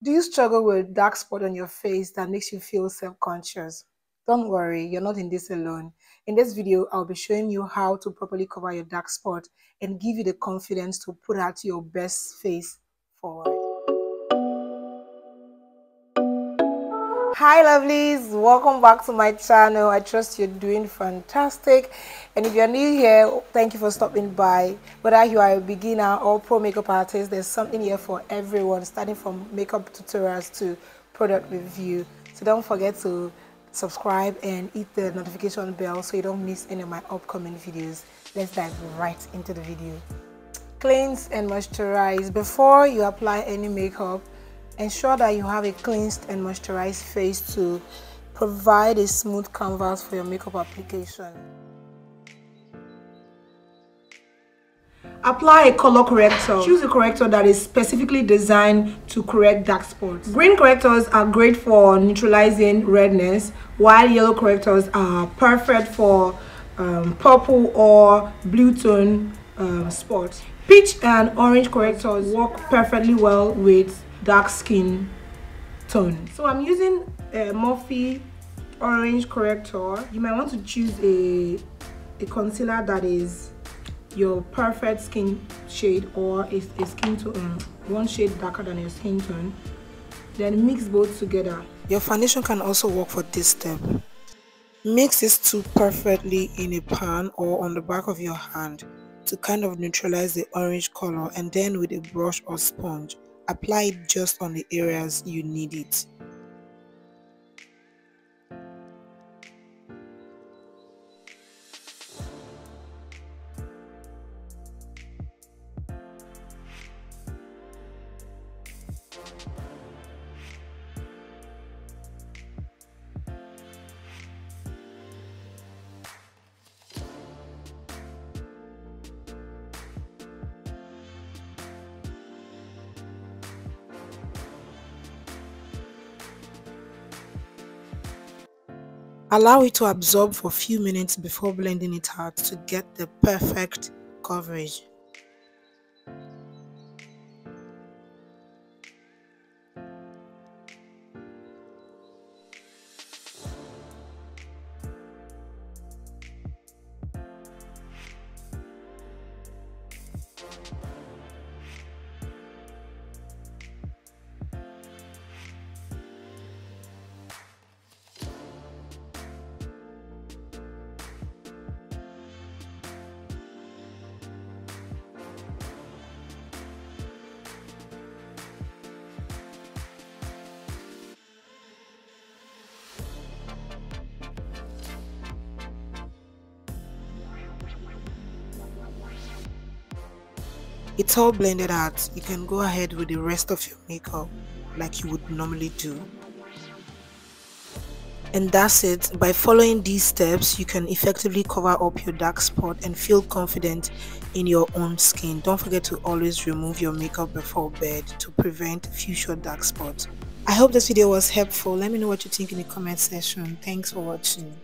Do you struggle with dark spot on your face that makes you feel self-conscious? Don't worry, you're not in this alone. In this video, I'll be showing you how to properly cover your dark spot and give you the confidence to put out your best face forward. Hi lovelies. Welcome back to my channel. I trust you're doing fantastic. And if you're new here thank you for stopping by. Whether you are a beginner or pro makeup artist there's something here for everyone starting from makeup tutorials to product review. So don't forget to subscribe and hit the notification bell so you don't miss any of my upcoming videos. Let's dive right into the video. Cleanse and moisturize. Before you apply any makeup Ensure that you have a cleansed and moisturized face to provide a smooth canvas for your makeup application. Apply a color corrector. Choose a corrector that is specifically designed to correct dark spots. Green correctors are great for neutralizing redness, while yellow correctors are perfect for um, purple or blue tone um, spots. Peach and orange correctors work perfectly well with dark skin tone. So i'm using a morphe orange corrector. You might want to choose a a concealer that is your perfect skin shade or a, a skin tone um, one shade darker than your skin tone. Then mix both together. Your foundation can also work for this step. Mix these two perfectly in a pan or on the back of your hand to kind of neutralize the orange color and then with a brush or sponge apply it just on the areas you need it. Allow it to absorb for a few minutes before blending it out to get the perfect coverage. It's all blended out. You can go ahead with the rest of your makeup like you would normally do. And that's it. By following these steps you can effectively cover up your dark spot and feel confident in your own skin. Don't forget to always remove your makeup before bed to prevent future dark spots. I hope this video was helpful. Let me know what you think in the comment section. Thanks for watching